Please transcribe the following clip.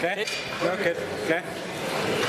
Okay? Okay. Okay.